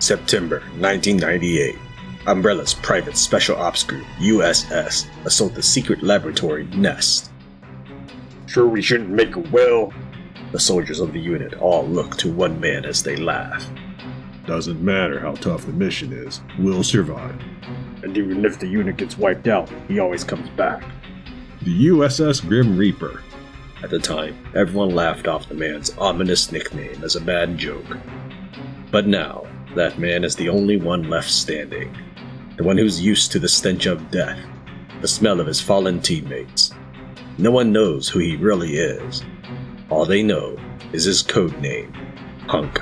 September 1998. Umbrella's private special ops group, USS, assault the secret laboratory Nest. Sure we shouldn't make a will? The soldiers of the unit all look to one man as they laugh. Doesn't matter how tough the mission is, we'll survive. And even if the unit gets wiped out, he always comes back. The USS Grim Reaper. At the time, everyone laughed off the man's ominous nickname as a bad joke. But now, that man is the only one left standing. The one who's used to the stench of death, the smell of his fallen teammates. No one knows who he really is. All they know is his code name, Hunk.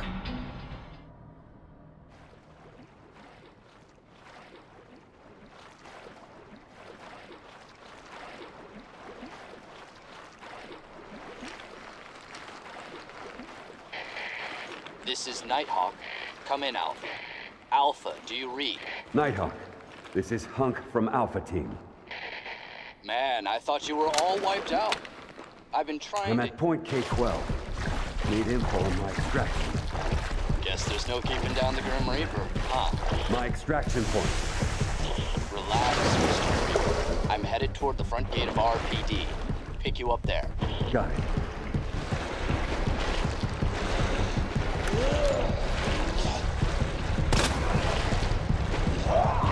This is Nighthawk. Come in, Alpha. Alpha, do you read? Nighthawk, this is Hunk from Alpha Team. Man, I thought you were all wiped out. I've been trying I'm at point K-12. Need info on my extraction. Guess there's no keeping down the Grim Reaper, huh? My extraction point. Relax, Mr. Reaper. I'm headed toward the front gate of RPD. Pick you up there. Got it. Getting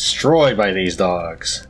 destroyed by these dogs.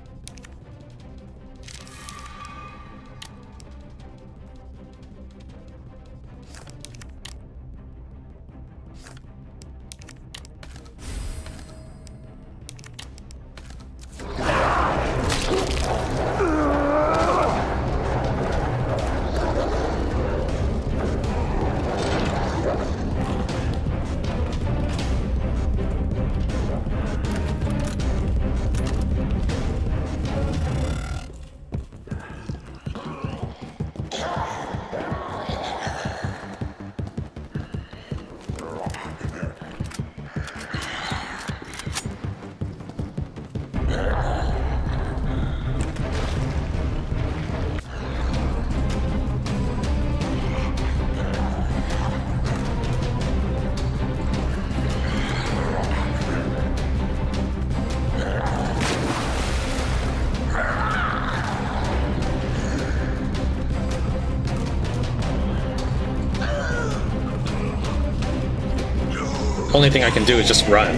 Only thing I can do is just run.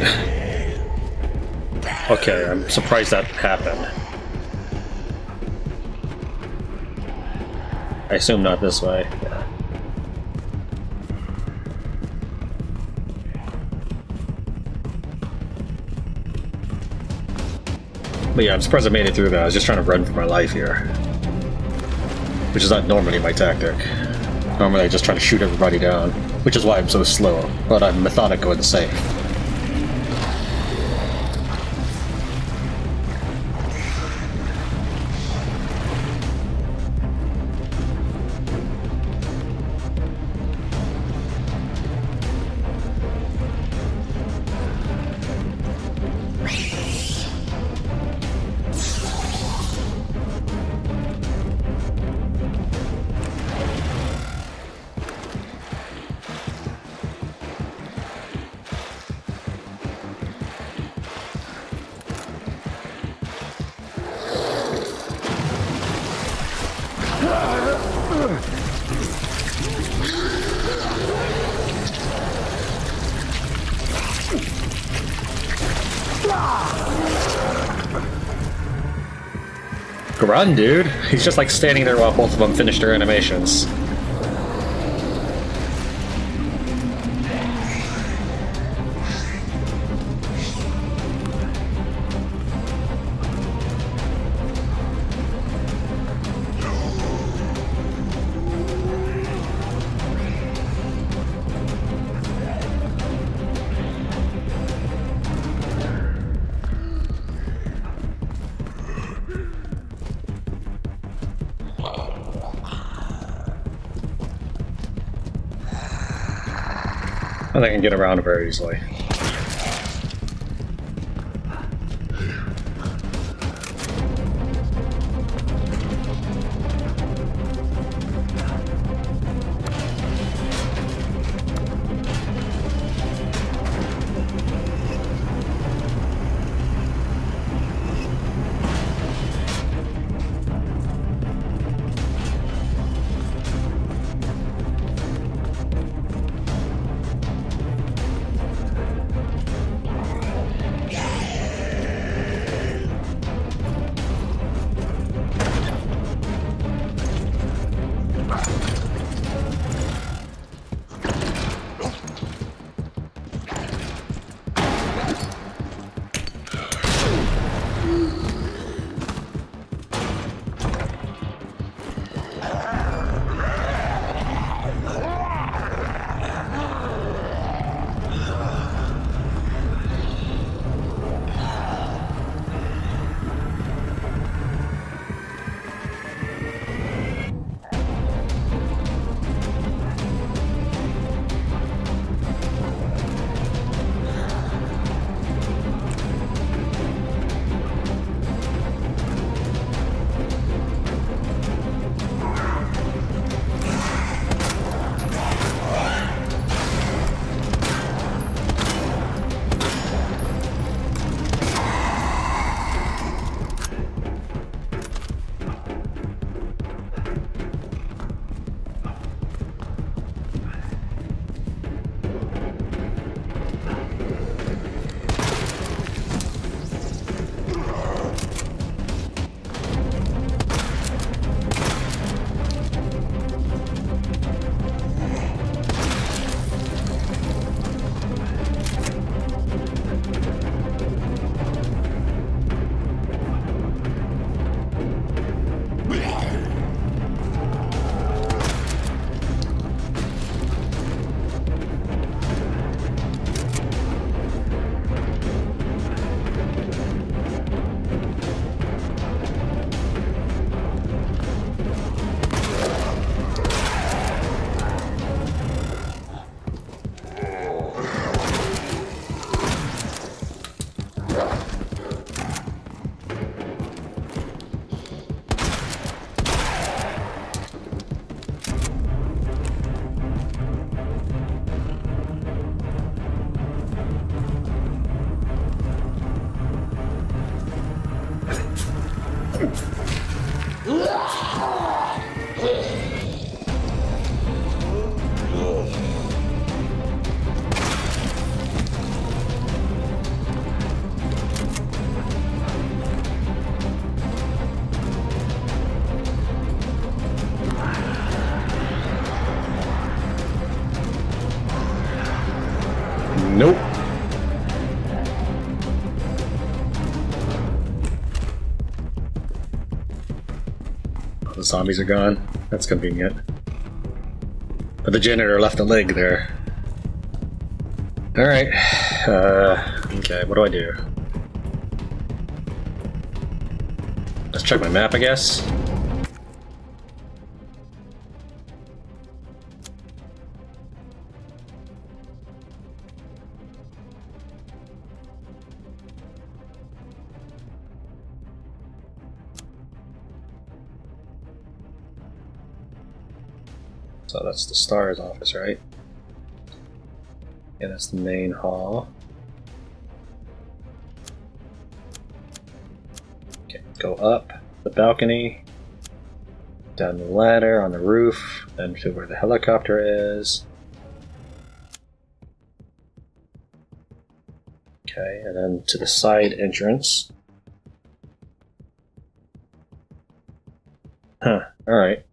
Okay, I'm surprised that happened. I assume not this way. Yeah. But yeah, I'm surprised I made it through that. I was just trying to run for my life here. Which is not normally my tactic. Normally I just try to shoot everybody down, which is why I'm so slow, but I'm methodical and safe. Run, dude! He's just like standing there while both of them finish their animations. Get around very easily. Nope. The zombies are gone. That's convenient. But the janitor left a leg there. Alright. Uh, okay, what do I do? Let's check my map, I guess. STARS office, right? Yeah, that's the main hall. Okay, go up the balcony, down the ladder on the roof, then to where the helicopter is. Okay, and then to the side entrance. Huh, alright.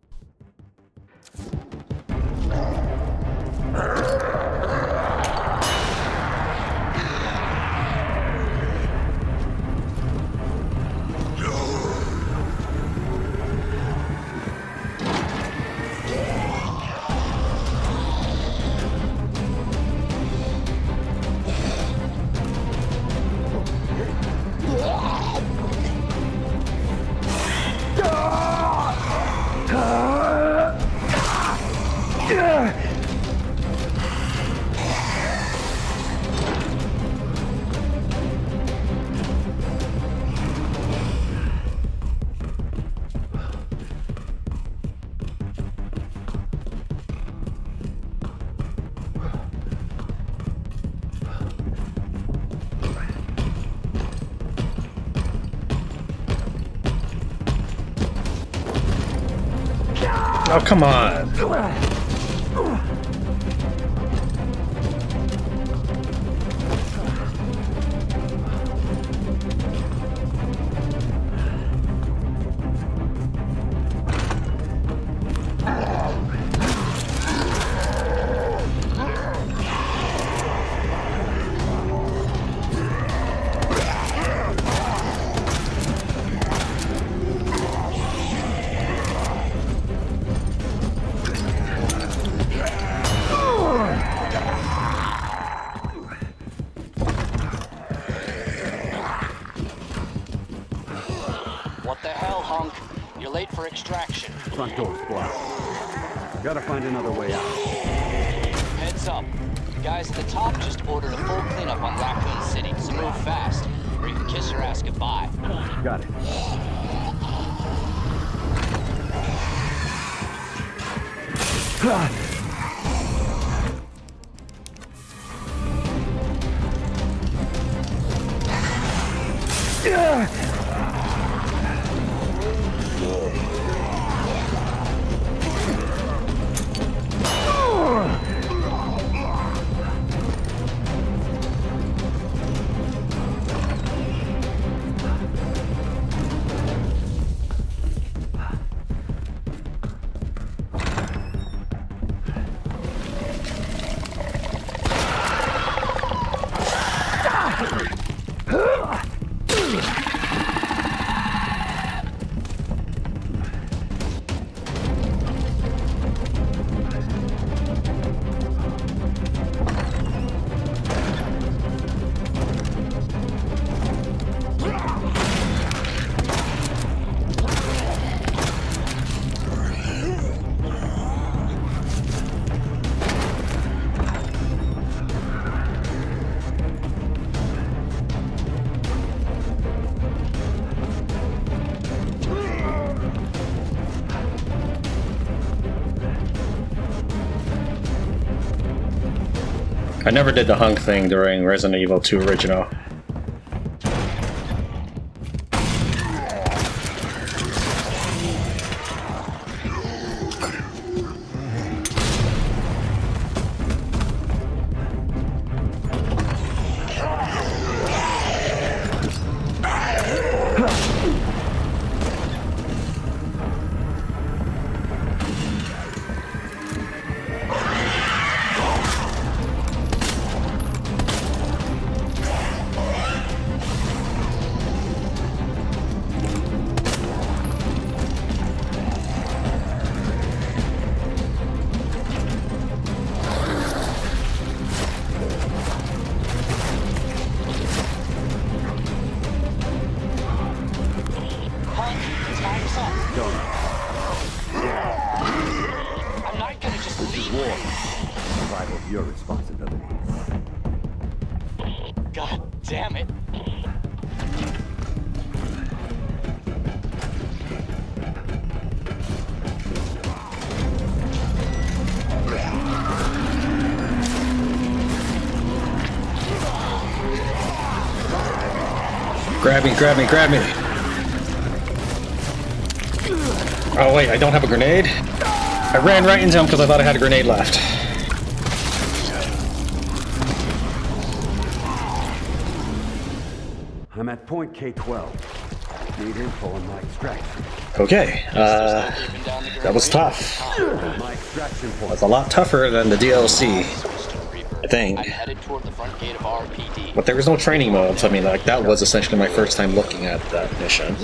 Come on. I never did the hunk thing during Resident Evil 2 original. Grab me, grab me, grab me. Oh wait, I don't have a grenade? I ran right into him because I thought I had a grenade left. I'm at point K-12. Need info on my extraction. Okay, uh, Keeping down the that was tough. Wave. My extraction point. That's a lot tougher than the DLC. Switch to the Reaper. I think. I'm headed toward the front gate of RPD. But there was no training mode, so I mean, like, that was essentially my first time looking at that mission.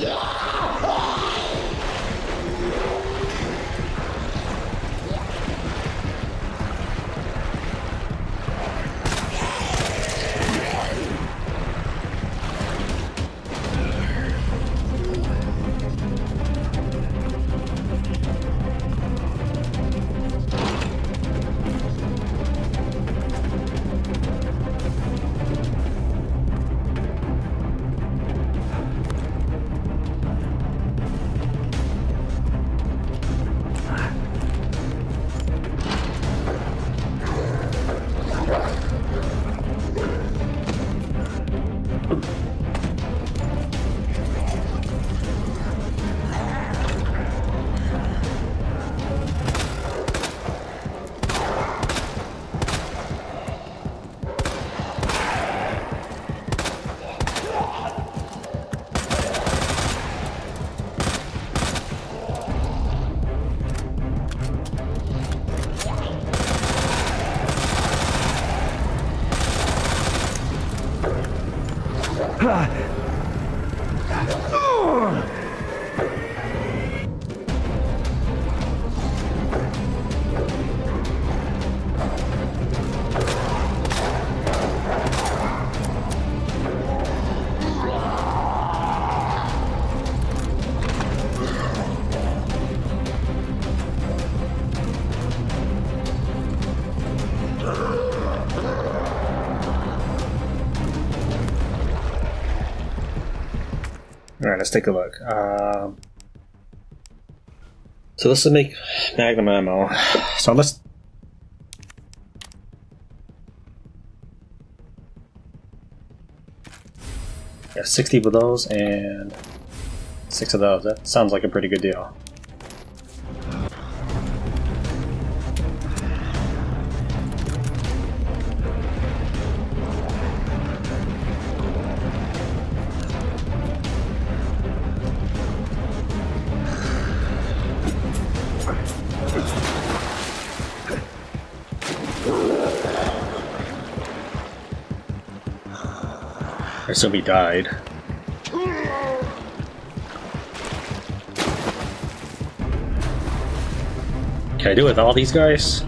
Let's take a look. Um, so this is make Magnum ammo. So let's. Yeah, 60 of those and 6 of those. That sounds like a pretty good deal. Assume he died. Can I do it with all these guys?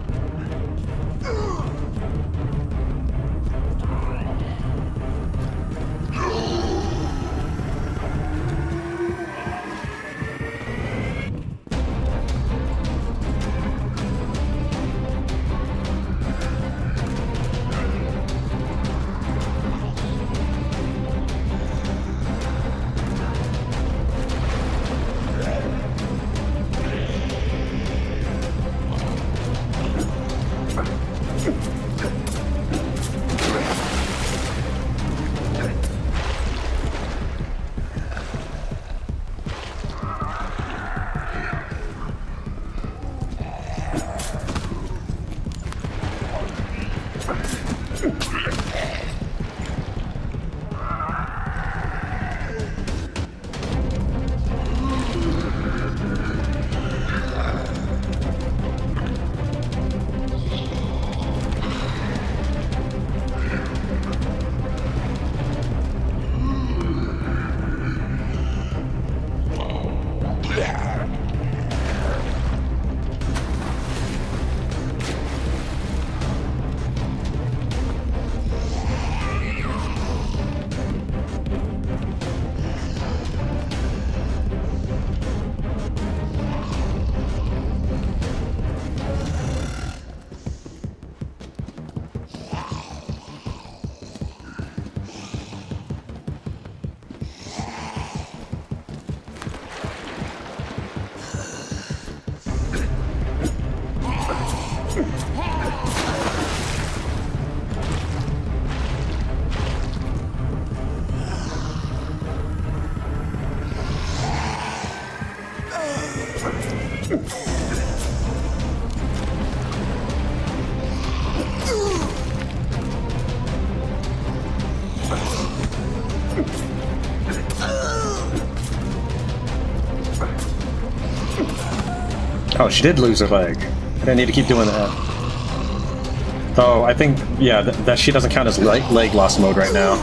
Oh, she did lose her leg. I didn't need to keep doing that. Though, I think, yeah, th that she doesn't count as leg, leg loss mode right now.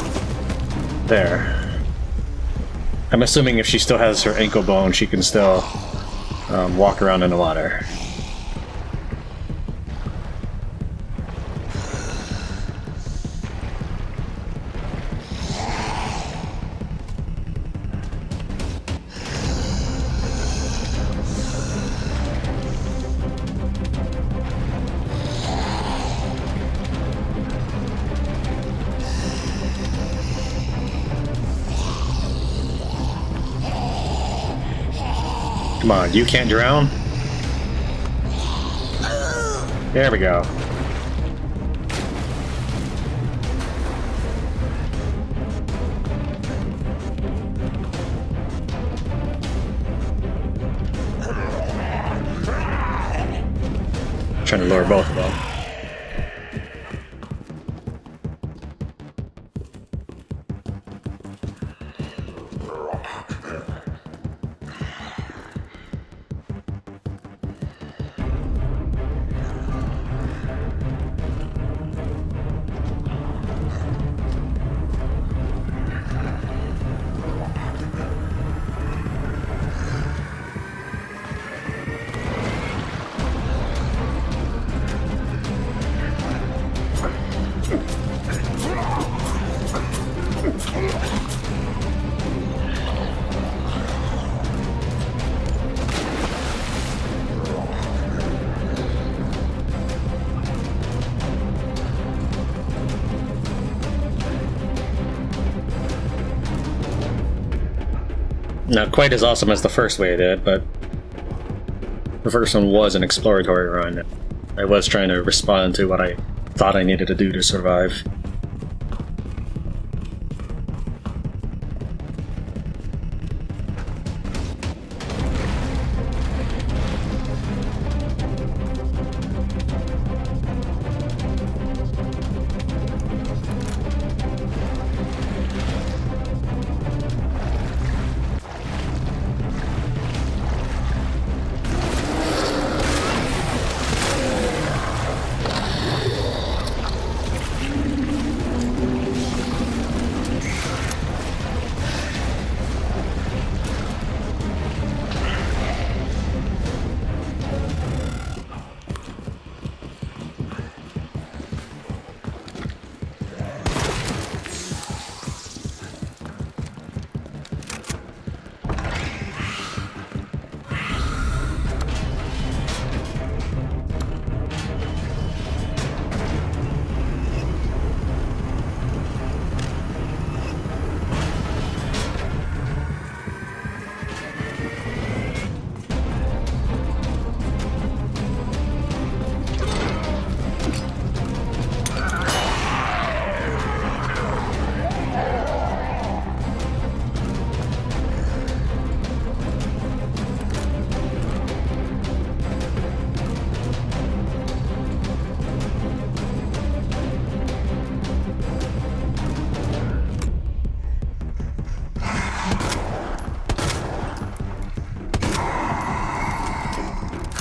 There. I'm assuming if she still has her ankle bone, she can still um, walk around in the water. Come on, you can't drown? There we go. Trying to lure both of them. Not quite as awesome as the first way I did, but the first one was an exploratory run. I was trying to respond to what I thought I needed to do to survive.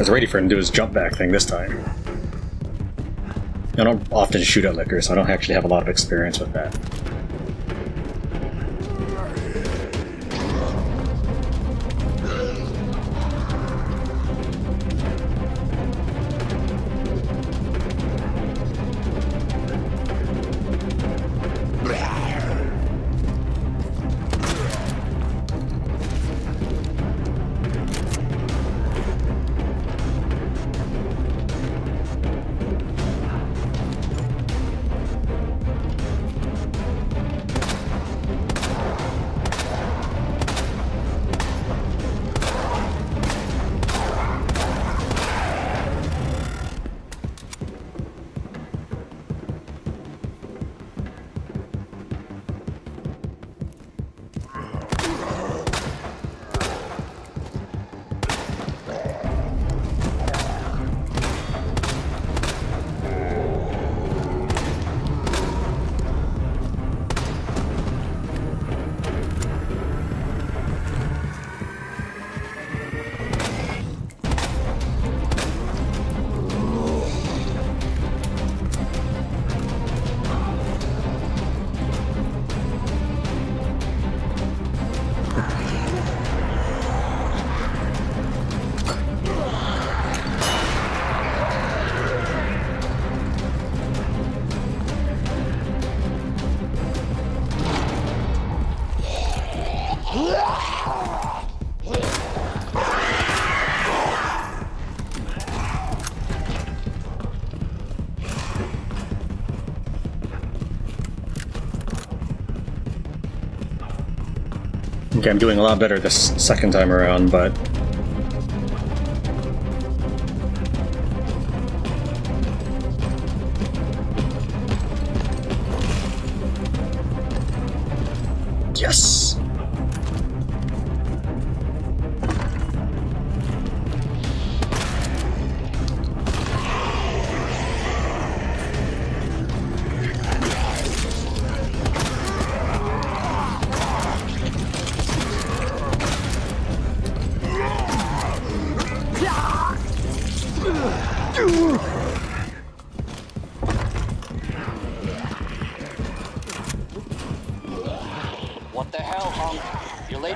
Was ready for him to do his jump back thing this time. I don't often shoot at licker, so I don't actually have a lot of experience with that. Okay, I'm doing a lot better this second time around, but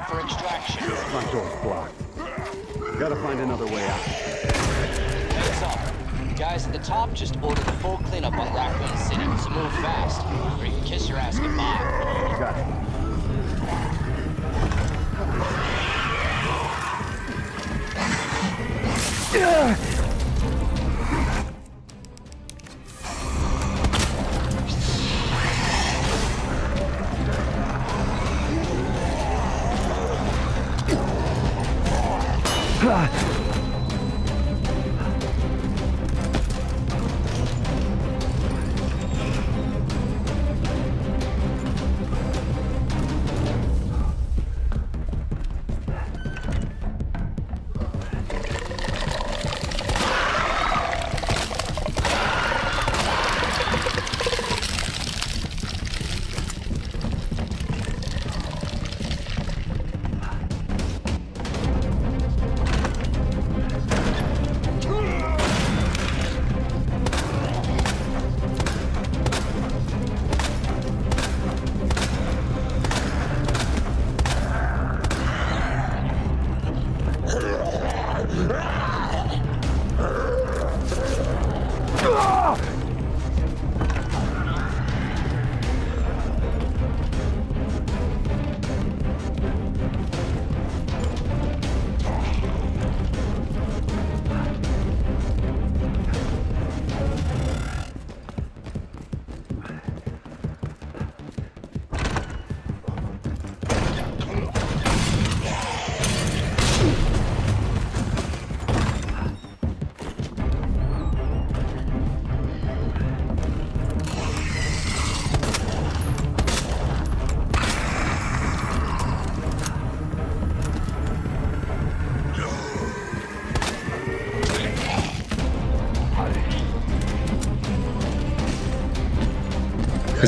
for extraction. Front door's blocked. Gotta find another way out. Heads up. Guys at the top just ordered a full cleanup on Raccoon City, so move fast, or you can kiss your ass goodbye. Got it.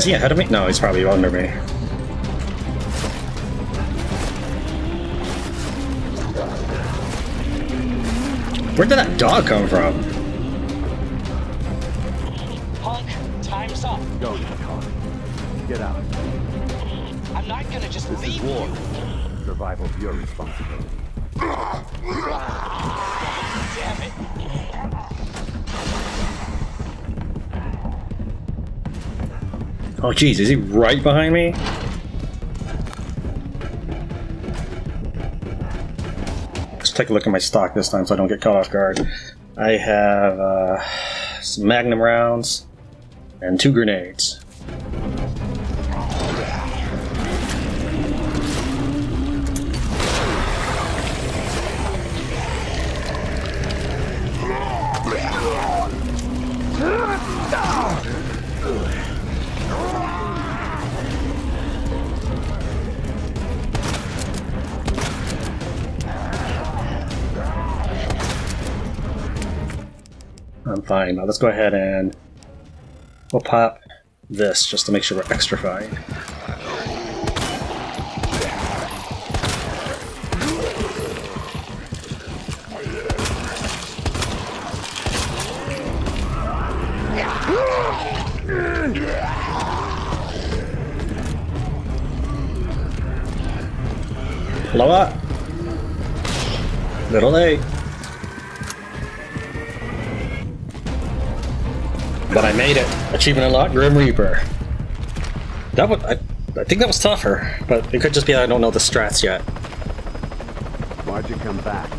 Is he ahead of me? No, he's probably under me. Where did that dog come from? Hunk, time's up. Go, Car. Get out. I'm not gonna just This leave is war. you. Survival's your responsibility. Oh, jeez, is he right behind me? Let's take a look at my stock this time so I don't get caught off guard. I have uh, some magnum rounds and two grenades. Now let's go ahead and we'll pop this just to make sure we're extra fine. Blow up. Little late. Made it. Achievement unlocked, Grim Reaper. That was I, I think that was tougher, but it could just be I don't know the strats yet. Why'd you come back?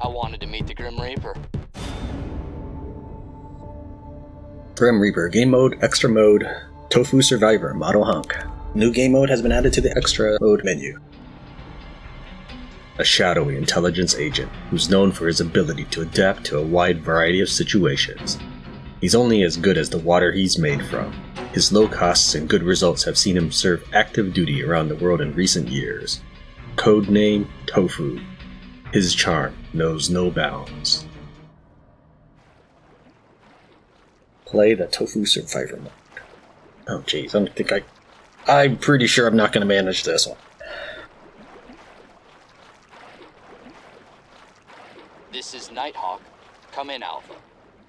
I wanted to meet the Grim Reaper. Grim Reaper Game Mode, Extra Mode, Tofu Survivor, Model Hunk. New game mode has been added to the Extra Mode menu. A shadowy intelligence agent who's known for his ability to adapt to a wide variety of situations. He's only as good as the water he's made from. His low costs and good results have seen him serve active duty around the world in recent years. Code name Tofu. His charm knows no bounds. Play the Tofu Survivor mode. Oh jeez, I don't think I. I'm pretty sure I'm not going to manage this one. This is Nighthawk. Come in, Alpha.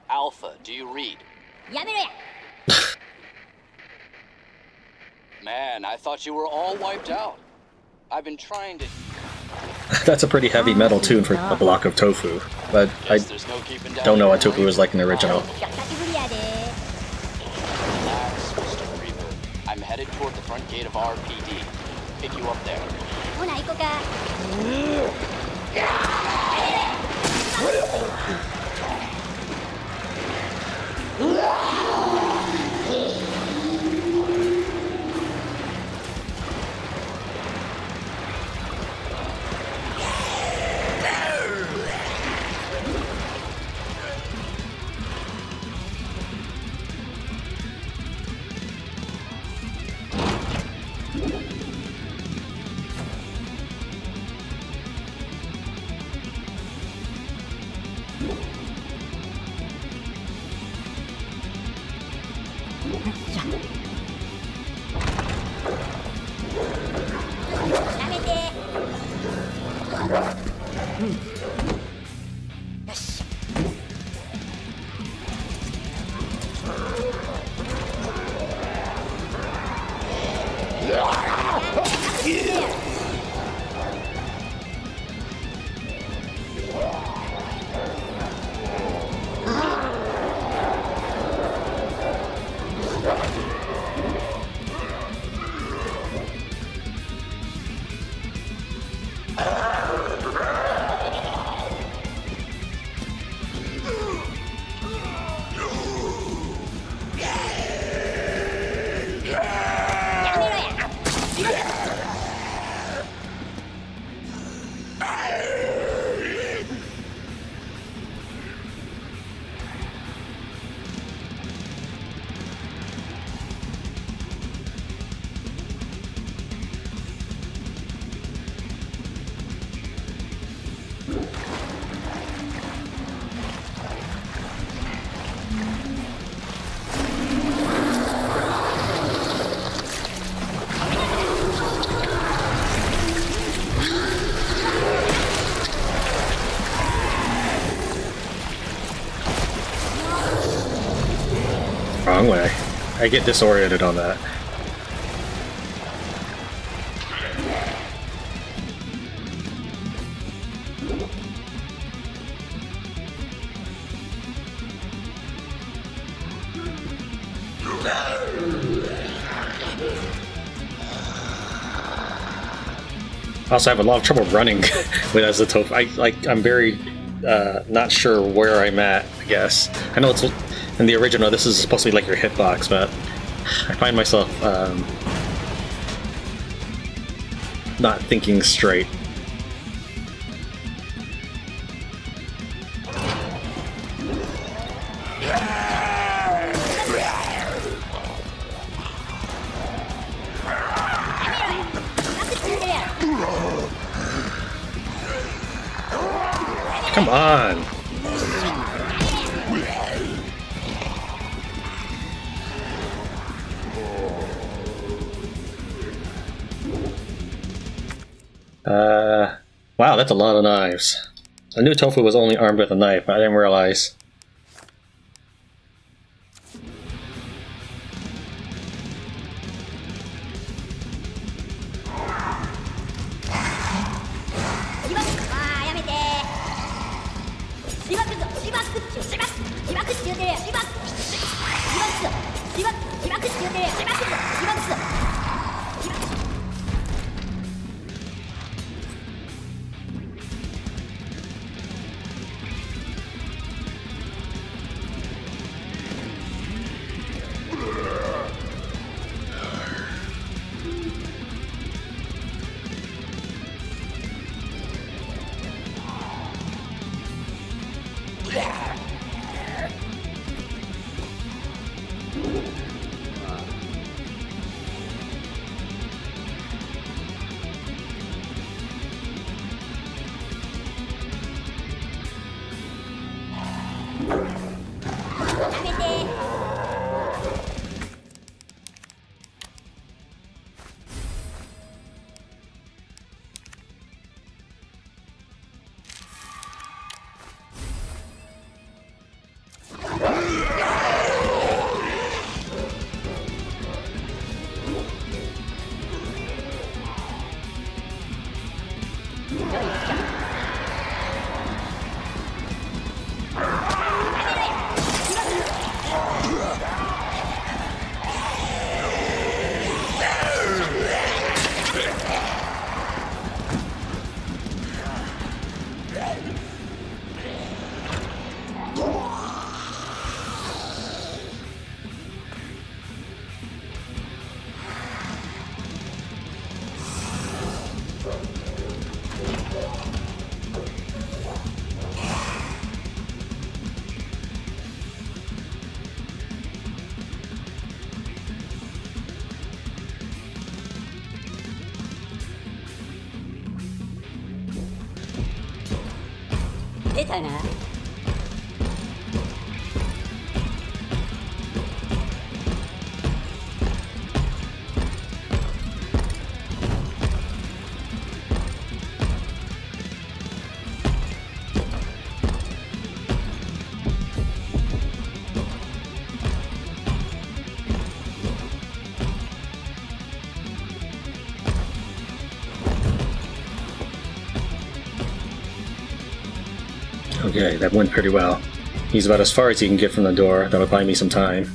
Alpha, do you read? Man, I thought you were all wiped out. I've been trying to... That's a pretty heavy metal tune for a block of tofu, but I don't know what tofu was like in the original. Relax, Mr. Reboot. I'm headed toward the front gate of RPD. Pick you up there. や Wrong I get disoriented on that. I also have a lot of trouble running with as a tofu. I like I'm very uh, not sure where I'm at. I guess I know it's in the original. This is supposed to be like your hitbox, but I find myself um, not thinking straight. Come on. That's a lot of knives. I knew Tofu was only armed with a knife, but I didn't realize. たな「Okay, that went pretty well. He's about as far as he can get from the door. That'll buy me some time.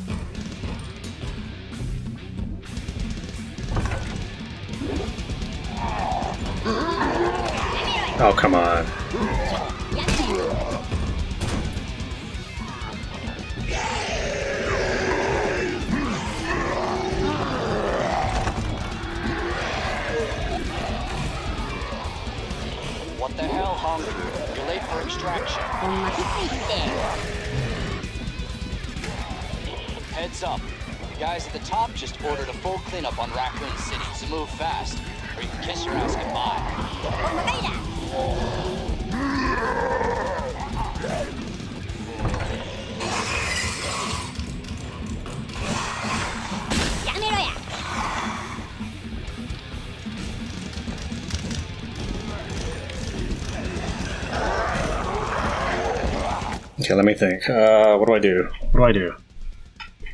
Okay, let me think. Uh, what do I do? What do I do?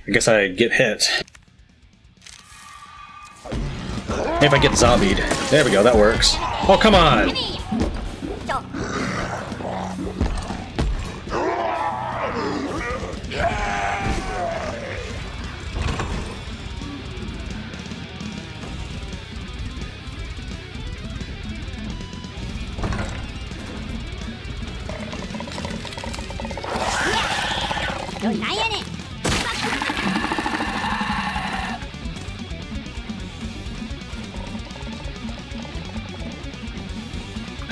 I guess I get hit. If I get zombied. There we go, that works. Oh, come on!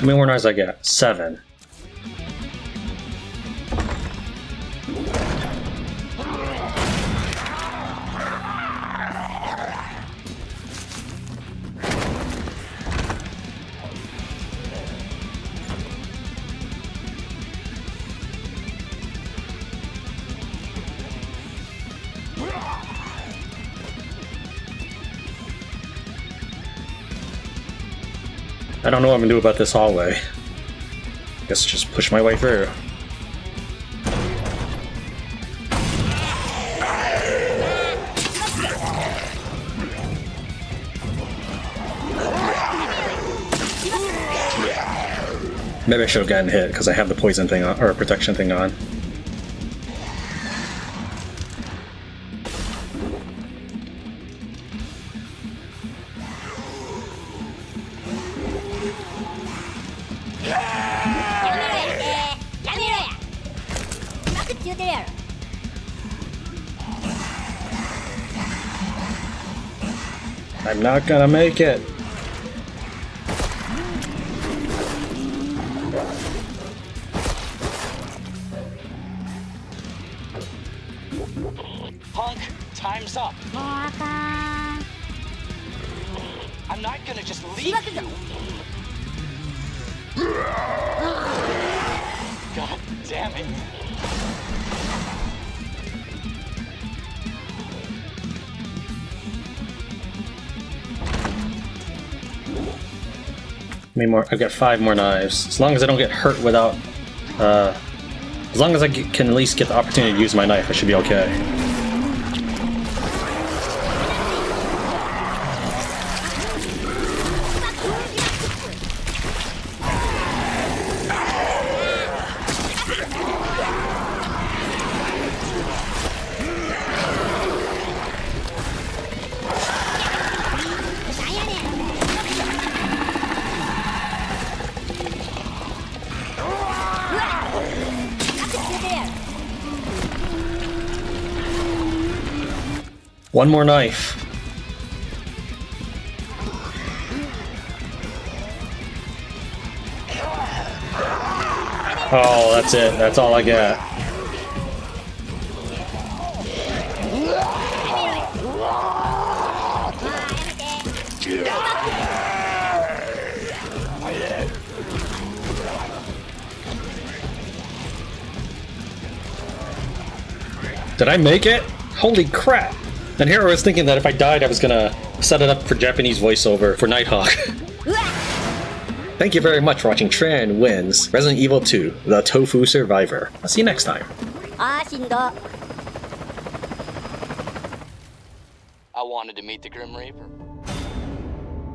How many more knives I get? Seven. Don't know what I'm gonna do about this hallway. I Guess just push my way through. Maybe I should have gotten hit because I have the poison thing on, or protection thing on. Not gonna make it. More? I've got five more knives. As long as I don't get hurt without, uh, as long as I can at least get the opportunity to use my knife, I should be okay. One more knife. Oh, that's it. That's all I got. Did I make it? Holy crap! And here I was thinking that if I died, I was gonna set it up for Japanese voiceover for Nighthawk. Thank you very much for watching Tran Wins Resident Evil 2, The Tofu Survivor. I'll see you next time. Ah, I wanted to meet the Grim Reaper.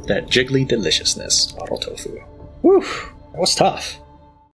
That jiggly deliciousness, bottle tofu. Whew, that was tough.